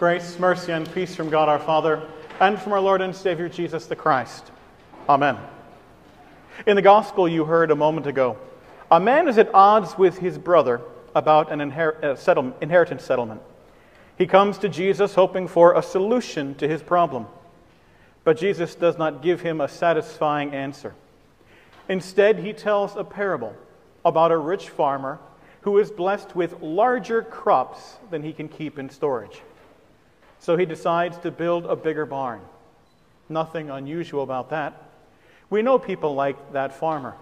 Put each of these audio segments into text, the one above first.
Grace, mercy, and peace from God our Father and from our Lord and Savior Jesus the Christ. Amen. In the gospel you heard a moment ago, a man is at odds with his brother about an inher- uh, settle- inheritance settlement. He comes to Jesus hoping for a solution to his problem, but Jesus does not give him a satisfying answer. Instead, he tells a parable about a rich farmer who is blessed with larger crops than he can keep in storage. So he decides to build a bigger barn. Nothing unusual about that. We know people like that farmer.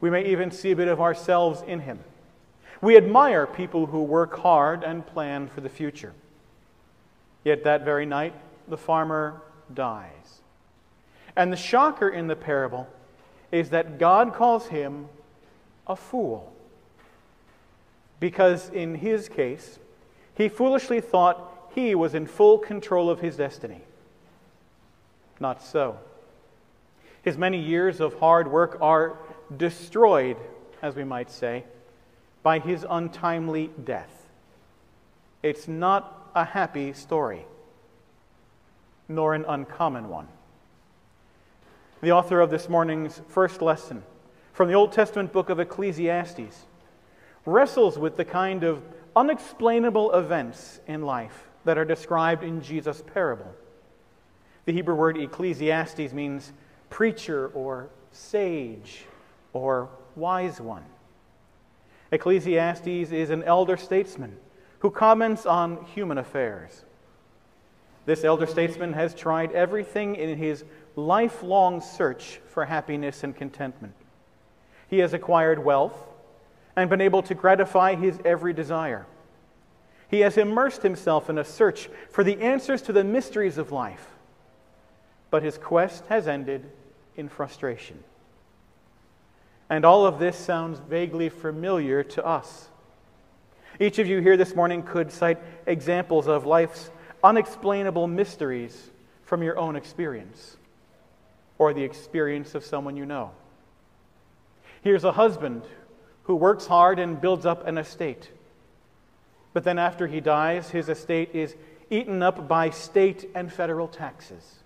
We may even see a bit of ourselves in him. We admire people who work hard and plan for the future. Yet that very night, the farmer dies. And the shocker in the parable is that God calls him a fool. Because in his case, he foolishly thought he was in full control of his destiny. Not so. His many years of hard work are destroyed, as we might say, by his untimely death. It's not a happy story, nor an uncommon one. The author of this morning's first lesson from the Old Testament book of Ecclesiastes wrestles with the kind of unexplainable events in life that are described in Jesus' parable. The Hebrew word Ecclesiastes means preacher or sage or wise one. Ecclesiastes is an elder statesman who comments on human affairs. This elder statesman has tried everything in his lifelong search for happiness and contentment. He has acquired wealth and been able to gratify his every desire. He has immersed himself in a search for the answers to the mysteries of life. But his quest has ended in frustration. And all of this sounds vaguely familiar to us. Each of you here this morning could cite examples of life's unexplainable mysteries from your own experience or the experience of someone you know. Here's a husband who works hard and builds up an estate. But then, after he dies, his estate is eaten up by state and federal taxes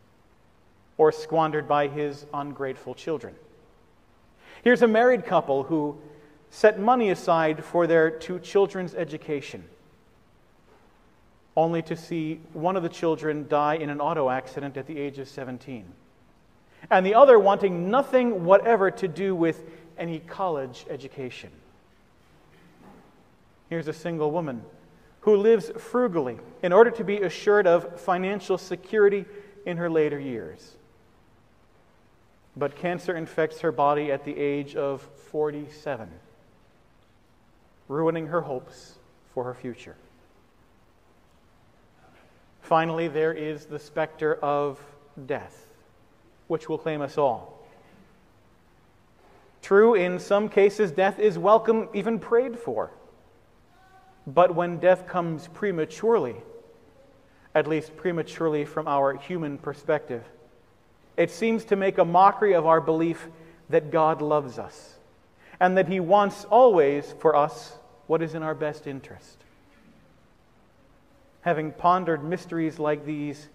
or squandered by his ungrateful children. Here's a married couple who set money aside for their two children's education, only to see one of the children die in an auto accident at the age of 17, and the other wanting nothing whatever to do with any college education. Here's a single woman who lives frugally in order to be assured of financial security in her later years. But cancer infects her body at the age of 47, ruining her hopes for her future. Finally, there is the specter of death, which will claim us all. True, in some cases, death is welcome, even prayed for. But when death comes prematurely, at least prematurely from our human perspective, it seems to make a mockery of our belief that God loves us and that He wants always for us what is in our best interest. Having pondered mysteries like these,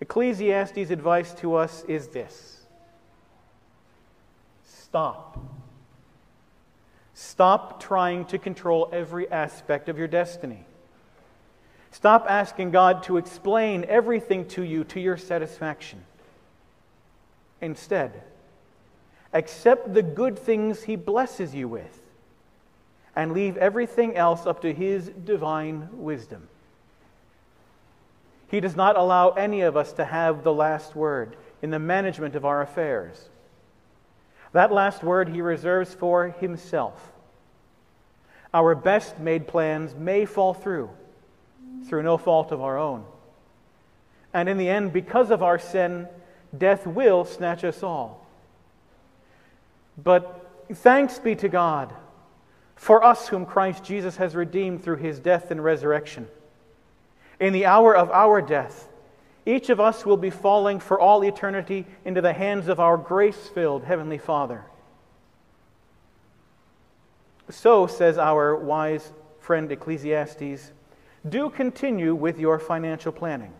Ecclesiastes' advice to us is this Stop. Stop trying to control every aspect of your destiny. Stop asking God to explain everything to you to your satisfaction. Instead, accept the good things He blesses you with and leave everything else up to His divine wisdom. He does not allow any of us to have the last word in the management of our affairs. That last word he reserves for himself. Our best made plans may fall through, through no fault of our own. And in the end, because of our sin, death will snatch us all. But thanks be to God for us whom Christ Jesus has redeemed through his death and resurrection. In the hour of our death, each of us will be falling for all eternity into the hands of our grace filled Heavenly Father. So, says our wise friend Ecclesiastes, do continue with your financial planning.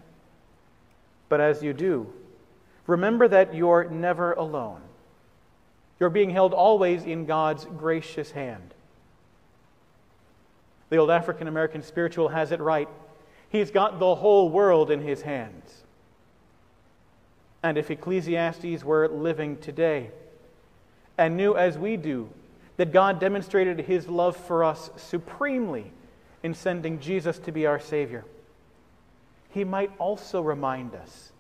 But as you do, remember that you're never alone. You're being held always in God's gracious hand. The old African American spiritual has it right. He's got the whole world in his hands. And if Ecclesiastes were living today and knew as we do that God demonstrated his love for us supremely in sending Jesus to be our Savior, he might also remind us,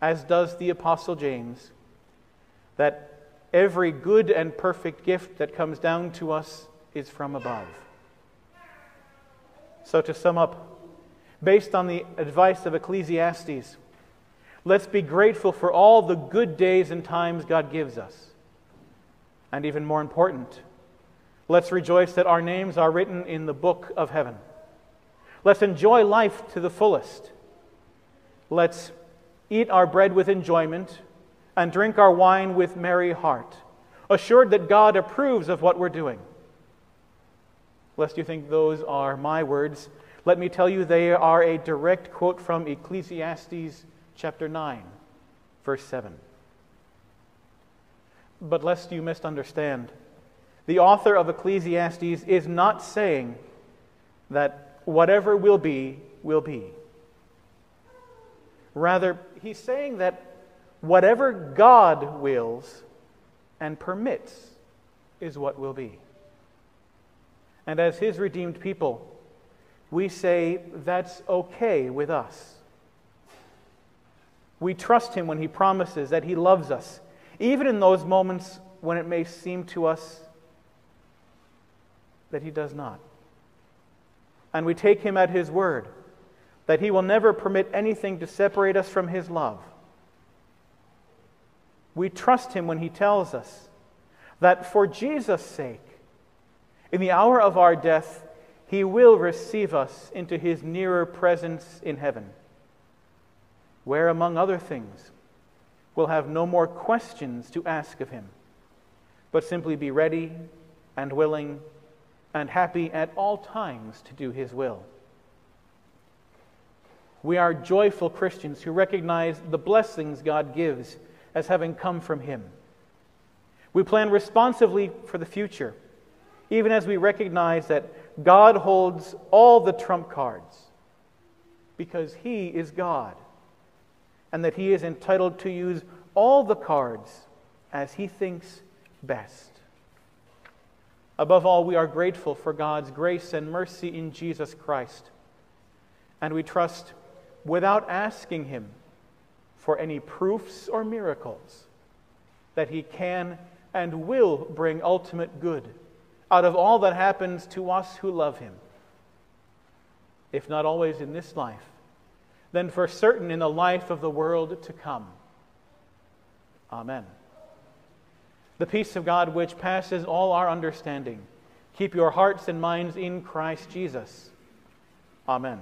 as does the Apostle James, that every good and perfect gift that comes down to us is from above. So, to sum up, based on the advice of Ecclesiastes, let's be grateful for all the good days and times God gives us. And even more important, let's rejoice that our names are written in the book of heaven. Let's enjoy life to the fullest. Let's eat our bread with enjoyment and drink our wine with merry heart, assured that God approves of what we're doing. Lest you think those are my words, let me tell you they are a direct quote from Ecclesiastes chapter 9, verse 7. But lest you misunderstand, the author of Ecclesiastes is not saying that whatever will be, will be. Rather, he's saying that whatever God wills and permits is what will be. And as his redeemed people, we say that's okay with us. We trust him when he promises that he loves us, even in those moments when it may seem to us that he does not. And we take him at his word that he will never permit anything to separate us from his love. We trust him when he tells us that for Jesus' sake, in the hour of our death, he will receive us into his nearer presence in heaven, where, among other things, we'll have no more questions to ask of him, but simply be ready and willing and happy at all times to do his will. We are joyful Christians who recognize the blessings God gives as having come from him. We plan responsively for the future, even as we recognize that God holds all the trump cards because He is God and that He is entitled to use all the cards as He thinks best. Above all, we are grateful for God's grace and mercy in Jesus Christ, and we trust without asking Him for any proofs or miracles that He can and will bring ultimate good out of all that happens to us who love Him. If not always in this life, then for certain in the life of the world to come. Amen. The peace of God, which passes all our understanding, keep your hearts and minds in Christ Jesus. Amen.